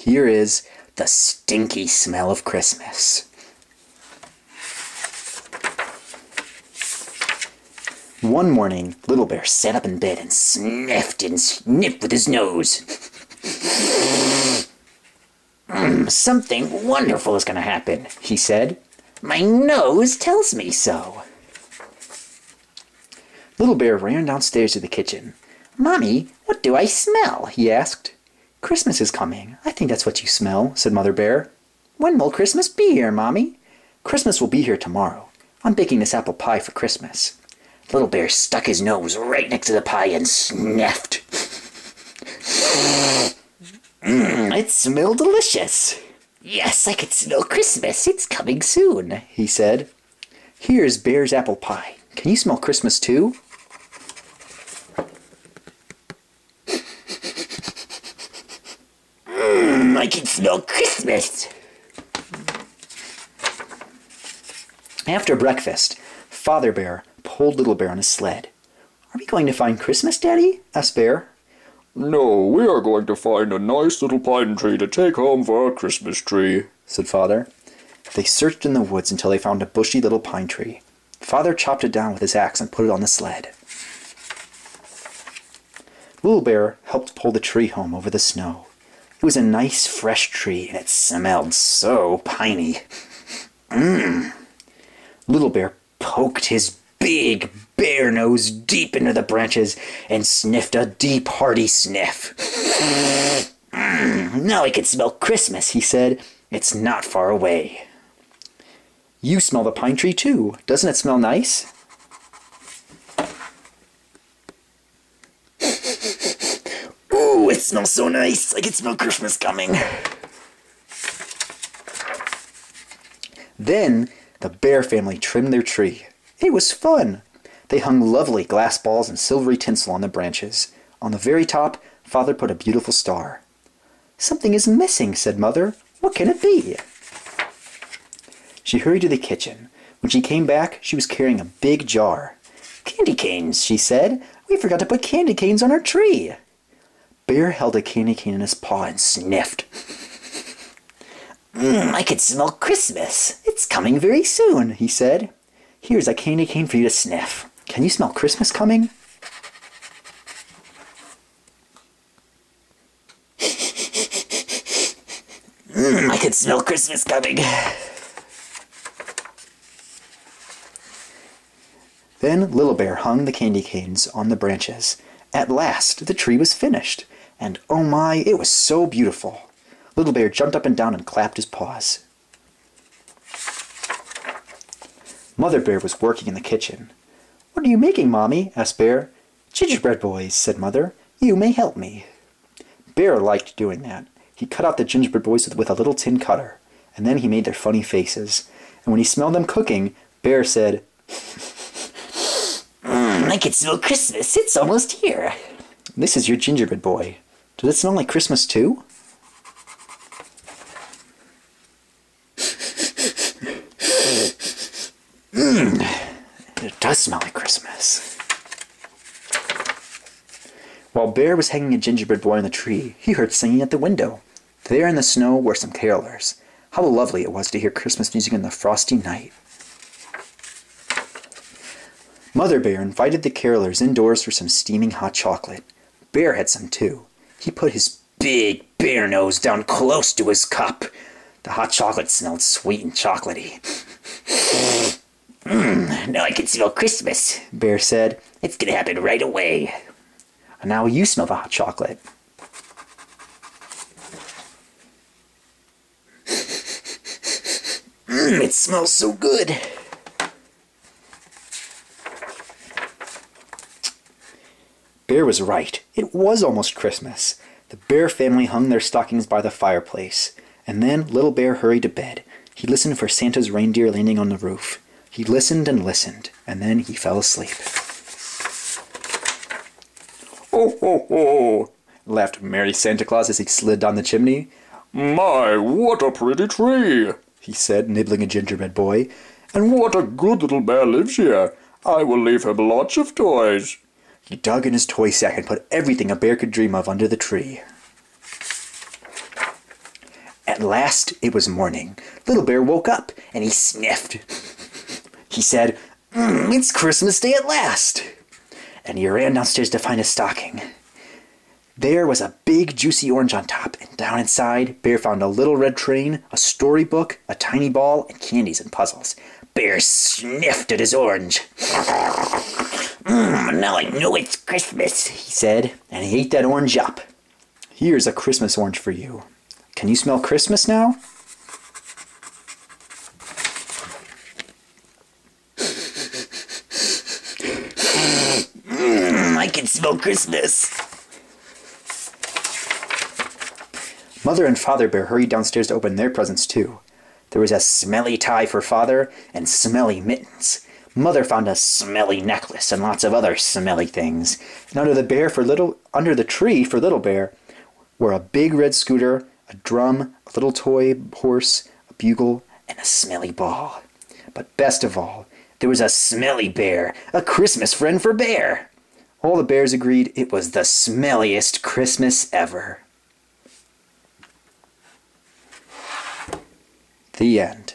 Here is the stinky smell of Christmas. One morning, Little Bear sat up in bed and sniffed and sniffed with his nose. "Mm, something wonderful is going to happen, he said. My nose tells me so. Little Bear ran downstairs to the kitchen. Mommy, what do I smell? he asked. Christmas is coming. I think that's what you smell, said Mother Bear. When will Christmas be here, Mommy? Christmas will be here tomorrow. I'm baking this apple pie for Christmas. Little Bear stuck his nose right next to the pie and sniffed. Mmm, it smelled delicious. Yes, I can smell Christmas. It's coming soon, he said. Here's Bear's apple pie. Can you smell Christmas too? I can smell Christmas. After breakfast, Father Bear pulled Little Bear on his sled. Are we going to find Christmas, Daddy? asked Bear. No, we are going to find a nice little pine tree to take home for our Christmas tree, said Father. They searched in the woods until they found a bushy little pine tree. Father chopped it down with his axe and put it on the sled. Little Bear helped pull the tree home over the snow. It was a nice fresh tree and it smelled so piney. Mmm. Little Bear poked his big bear nose deep into the branches and sniffed a deep, hearty sniff. mm, now I can smell Christmas, he said. It's not far away. You smell the pine tree too. Doesn't it smell nice? Ooh, it smells so nice. I can smell Christmas coming. Then the bear family trimmed their tree. It was fun. They hung lovely glass balls and silvery tinsel on the branches. On the very top, Father put a beautiful star. Something is missing, said Mother. What can it be? She hurried to the kitchen. When she came back, she was carrying a big jar. Candy canes, she said. We forgot to put candy canes on our tree. Bear held a candy cane in his paw and sniffed. Mmm, I can smell Christmas. It's coming very soon, he said. Here's a candy cane for you to sniff. Can you smell Christmas coming? Mmm, I can smell Christmas coming. Then Little Bear hung the candy canes on the branches. At last, the tree was finished, and oh my, it was so beautiful. Little Bear jumped up and down and clapped his paws. Mother Bear was working in the kitchen. What are you making, Mommy? asked Bear. Gingerbread boys, said Mother. You may help me. Bear liked doing that. He cut out the gingerbread boys with, a little tin cutter, and then he made their funny faces. And when he smelled them cooking, Bear said, Mmm, I can smell Christmas. It's almost here. This is your gingerbread boy. Does it smell like Christmas too? Mmm, it does smell like Christmas. While Bear was hanging a gingerbread boy on the tree, he heard singing at the window. There in the snow were some carolers. How lovely it was to hear Christmas music in the frosty night. Mother Bear invited the carolers indoors for some steaming hot chocolate. Bear had some too. He put his big bear nose down close to his cup. The hot chocolate smelled sweet and chocolatey. Mmm, now I can smell Christmas, Bear said. It's gonna happen right away. And now you smell the hot chocolate. Mmm, it smells so good. Bear was right. It was almost Christmas. The Bear family hung their stockings by the fireplace. And then Little Bear hurried to bed. He listened for Santa's reindeer landing on the roof. He listened and listened, and then he fell asleep. Oh, ho, ho, laughed merry Santa Claus as he slid down the chimney. My, what a pretty tree, he said, nibbling a gingerbread boy. And what a good little bear lives here. I will leave him lots of toys. He dug in his toy sack and put everything a bear could dream of under the tree. At last it was morning. Little Bear woke up and he sniffed. he said, mm, It's Christmas Day at last. And he ran downstairs to find his stocking. There was a big juicy orange on top, and down inside, Bear found a little red train, a storybook, a tiny ball, and candies and puzzles. Bear sniffed at his orange. Mmm, now I know it's Christmas, he said, and he ate that orange up. Here's a Christmas orange for you. Can you smell Christmas now? Mmm, I can smell Christmas. Mother and Father Bear hurried downstairs to open their presents too. There was a smelly tie for Father and smelly mittens. Mother found a smelly necklace and lots of other smelly things. And under the bear for little under the tree for Little Bear were a big red scooter, a drum, a little toy horse, a bugle, and a smelly ball. But best of all, there was a smelly bear, a Christmas friend for Bear. All the bears agreed it was the smelliest Christmas ever. The end.